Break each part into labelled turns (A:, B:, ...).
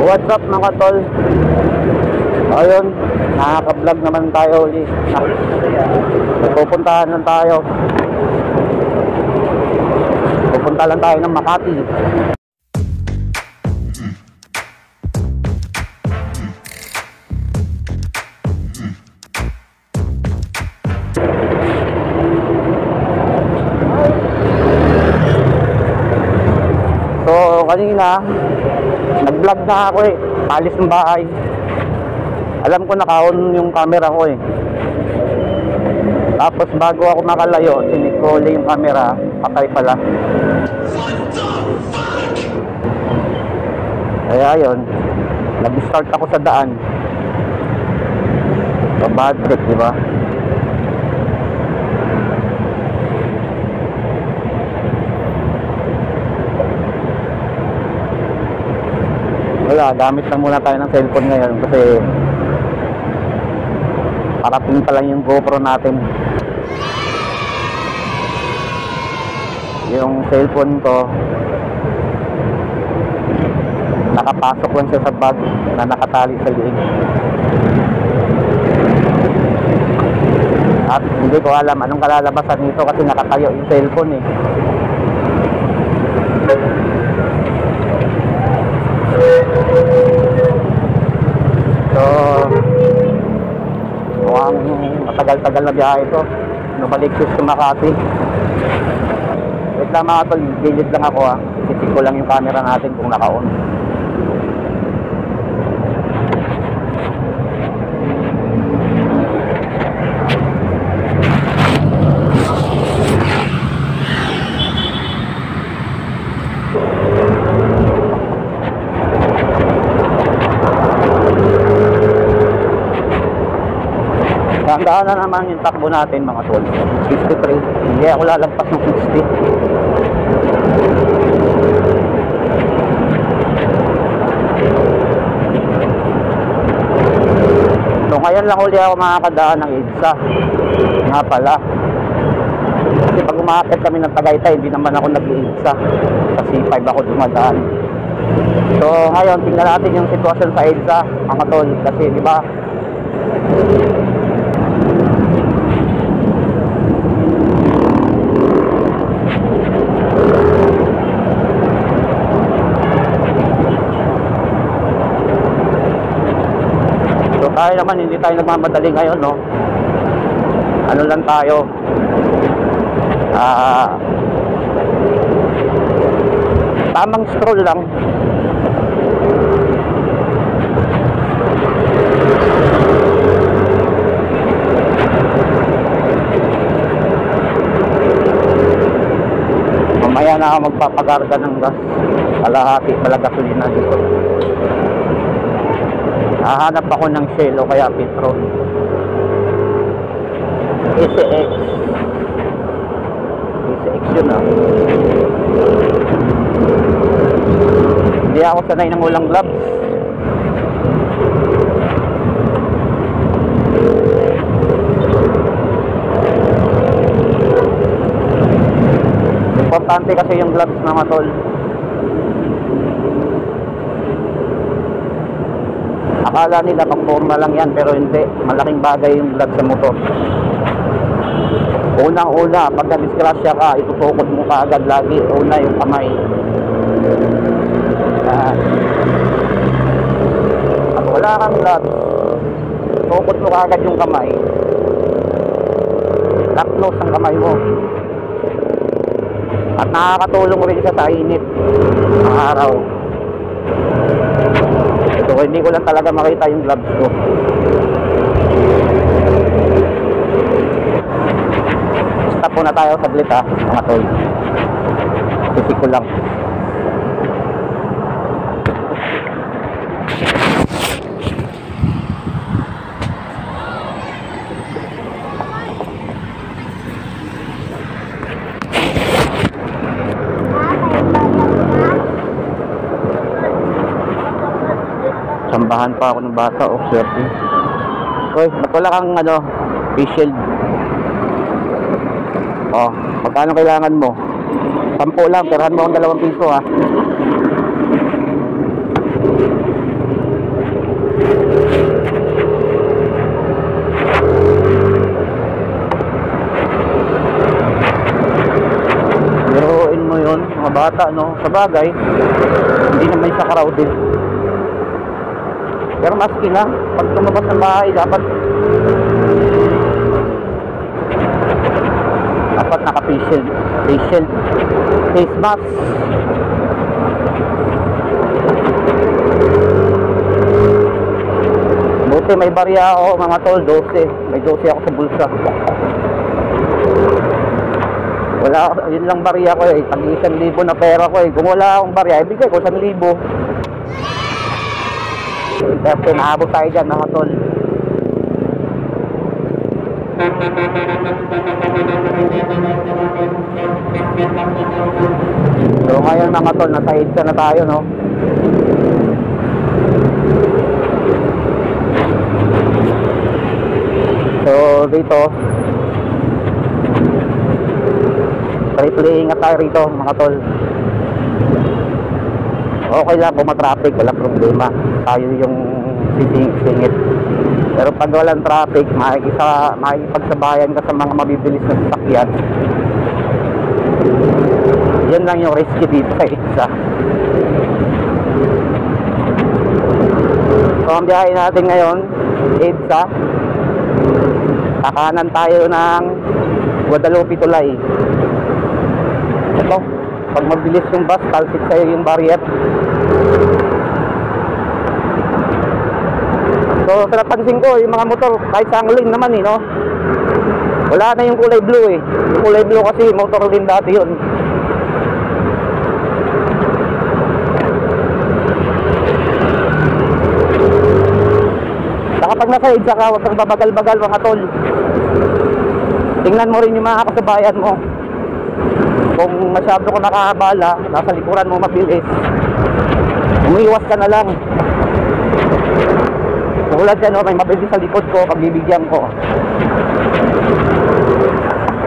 A: What's up mga tol? Ayun, nakaka-vlog naman tayo ulit. Pupuntahan lang tayo. Pupunta lang tayo ng Makati. Kanina, nag-vlog na ako eh. Alis ng bahay. Alam ko naka-on yung camera ko eh. Tapos bago ako makalayo, sinikole yung camera. Patay pala. Kaya yun, nag-start ako sa daan. So, bad trip, di? Wala, gamit lang muna tayo ng cellphone ngayon kasi parating pa lang yung GoPro natin. Yung cellphone ko nakapasok lang siya sa bag na nakatali sa liig. At hindi ko alam anong kalalabasan nito kasi nakatayo yung cellphone eh. So, mukhang matagal-tagal na biyahe ito. Numaligsis sa Makati. Wait lang mga tol, gilid lang ako ha. Isipin ko lang yung camera natin kung naka-on. Tandaan na naman yung takbo natin mga tol. 53. Hindi ako lalagpas ng 60. So ngayon lang uli ako makakadaan ng EDSA. Nga pala. Kasi pag umakit kami ng Tagaytay, hindi naman ako nag-EDSA. Sa C5 ako dumadaan. So ngayon, tingnan natin yung sitwasyon sa EDSA, mga tol. Kasi di ba, So tayo naman hindi tayo nagmamadali ngayon, no? Ano lang tayo? Ah tamang stroll lang. Mamaya na ako magpapagarga ng gas. Kalahati pala gasolina dito. Hahanap ako ng Shell o kaya Petron. SX. SX yun ah. Hindi ako sanay ng ulang gloves. Importante kasi yung gloves na matol. Akala nila pang forma lang yan pero hindi. Malaking bagay yung gloves sa motor. Unang-una, pag na-disgrasya ka, itutukod mo ka agad lagi. Una yung kamay. Pag wala kang gloves, tukod mo ka agad yung kamay. Close ang kamay mo. At nakakatulong rin sa init ng araw. So hindi ko lang talaga makita yung gloves ko. Stop muna tayo saglit ha, mga tol. Sisi ko lang. Sinambahan pa ako ng bata. Oh, swerte. Uy, ba't wala kang ano, face shield? Oh, magkano kailangan mo? Sampo lang, perahan mo ang dalawang piso ha. Biruin mo yun, mga bata no, sa bagay, hindi naman sa crowded. Pero maski na, pag tumabas ng bahay, dapat dapat naka-face shield. Face shield. Face mask. Buti may barya ako mga tol, 12. May 12 ako sa bulsa. Wala ako, yun lang barya ko eh. Pag 1,000 na pera ko eh. Kung wala akong barya, ibigay ko 1,000. Tapos naabot tayo dyan mga tol. So ngayon mga tol, nasa EDSA na tayo no. So dito, triple ingat tayo rito mga tol. Okay lang kung matraffic, walang problema Tayo yung sisingit Pero pag walang traffic, makikisa, makikipagsabayan ka sa mga mabibilis na sasakyan yan lang yung risky dito sa isa. So, ang biyahe natin ngayon, EDSA. Kakanan tayo ng Guadalupe Tulay. Ito, pag mabilis yung bus, talsik sa'yo yung barrier. So, sa napansin ko, yung mga motor, kahit sa lane naman eh, no? Wala na yung kulay blue eh. Yung kulay blue kasi motor din dati yun. Saka pag nasa EDSA ka, huwag kang babagal-bagal mga tol. Tingnan mo rin yung mga kasabayan mo. Kung masyado ka nakakabala, nasa likuran mo mabilis, umiiwas ka na lang. Tulad yan, oh, may mabilis sa likod ko, pagbibigyan ko.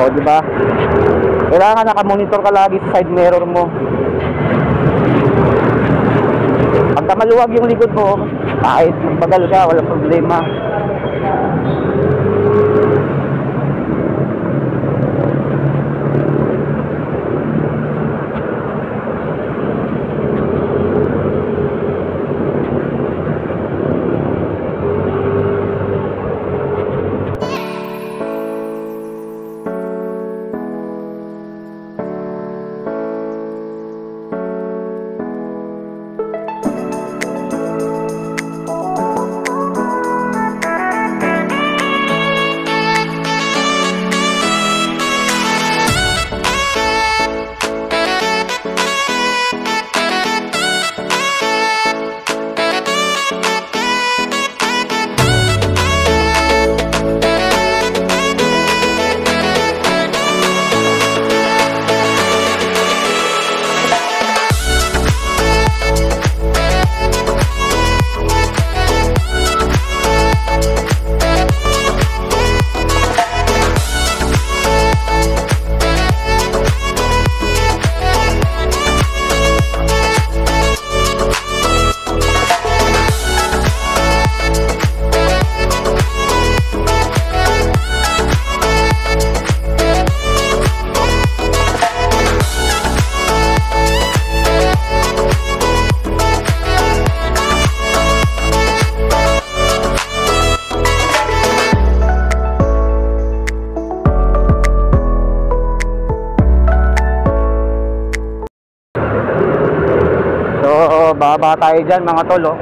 A: O, di ba? Kailangan nakamonitor ka lagi sa side mirror mo. Pagka maluwag yung likod mo, kahit magbagal ka, walang problema. Baba tayo dyan mga tol, oh.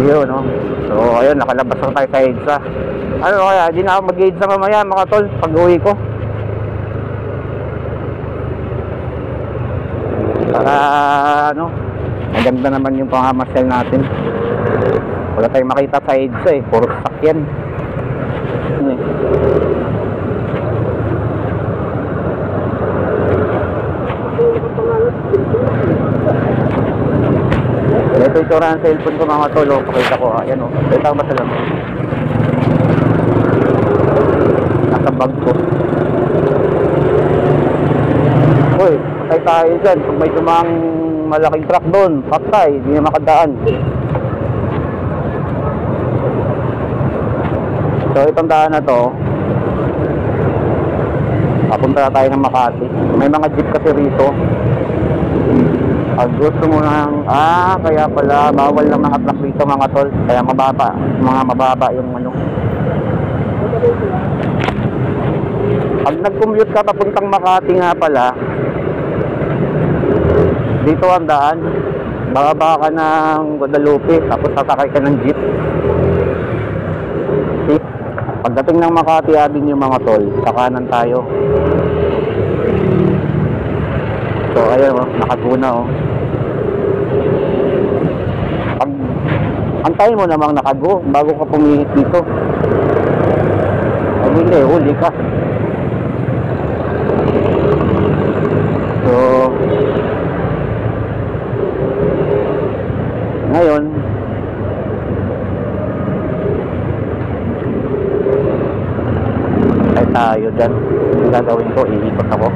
A: Yun, oh. So, ayun, nakalabas na tayo sa EDSA. Ano kaya, di na ako mag-EDSA mamaya mga tol, pag uwi ko. Para, ano, maganda naman yung pangamasyal natin. Wala tayong makita sa EDSA eh. Puro sasakyan. Ano eh. Ito yung tsura ng cellphone ko mga tolo. Pakita ko. Ayan o. Oh. Ito ba sa lang? Nasa bag ko. Uy, patay tayo dyan. Kung may dumang malaking truck doon, patay. Hindi na makadaan. So itong daan na to, papunta na tayo ng Makati. May mga jeep kasi rito. Pag gusto mo ng, ah, kaya pala, bawal ng mga truck rito mga tol. Kaya mababa, mga mababa yung ano. Pag nag-commute ka papuntang Makati nga pala, dito ang daan, bababa ka ng Guadalupe, tapos sasakay ka ng jeep. Pagdating ng Makati Avenue mga tol, sa kanan tayo. So ayun oh, nakatuna oh. Pag antayin mo namang nakago bago ka pumihit dito. Pag hindi, huli ka. So, ngayon, ay tayo dyan. Yung gagawin ko, iikot ako.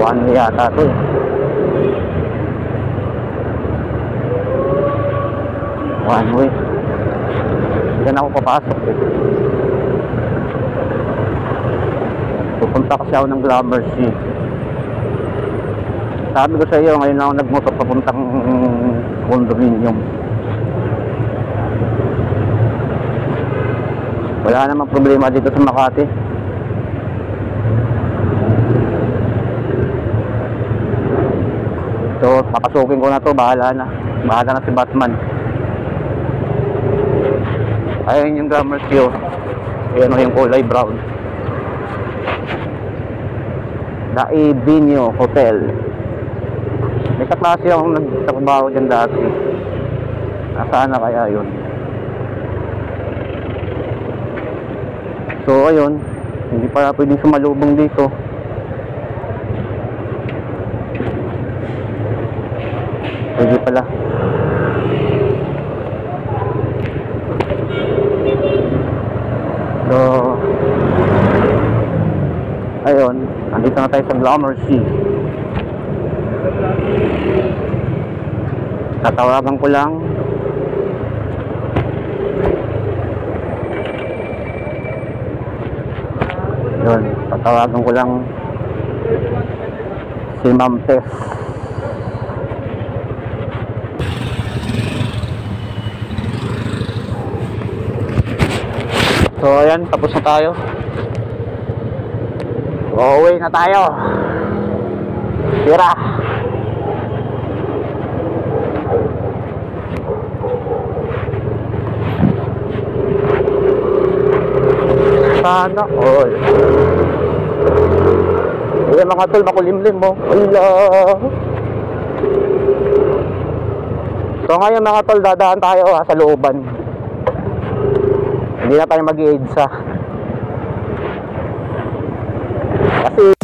A: One way yata to eh. One way. Diyan ako papasok eh. Pupunta kasi ako ng Gramercy. Sabi ko sa iyo, ngayon ako nagmotor papuntang condominium. Wala namang problema dito sa Makati. So, papasukin ko na to, bahala na. Bahala na si Batman. Ayun yung oh. Ayan oh, yung kulay brown. The Ebinio Hotel. May kaklase akong nagtrabaho dyan dati. Nasaan na kaya yun? So, ayun. Hindi pala pwedeng sumalubong dito. Pwede pala. So, ayun. Andito na tayo sa Gramercy. Tatawagan ko lang. Yun, tatawagan ko lang si Ma'am Tess. So ayan, tapos na tayo. Uuwi na tayo. Tira. Sana mga tol, makulimlim mo. Wala. So ngayon mga tol, dadaan tayo ha, sa looban. Hindi na tayo mag-i-aid sa... Kasi